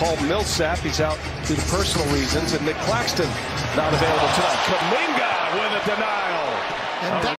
Paul Millsap. He's out due to personal reasons. And Nick Claxton not available tonight. Kaminga with a denial.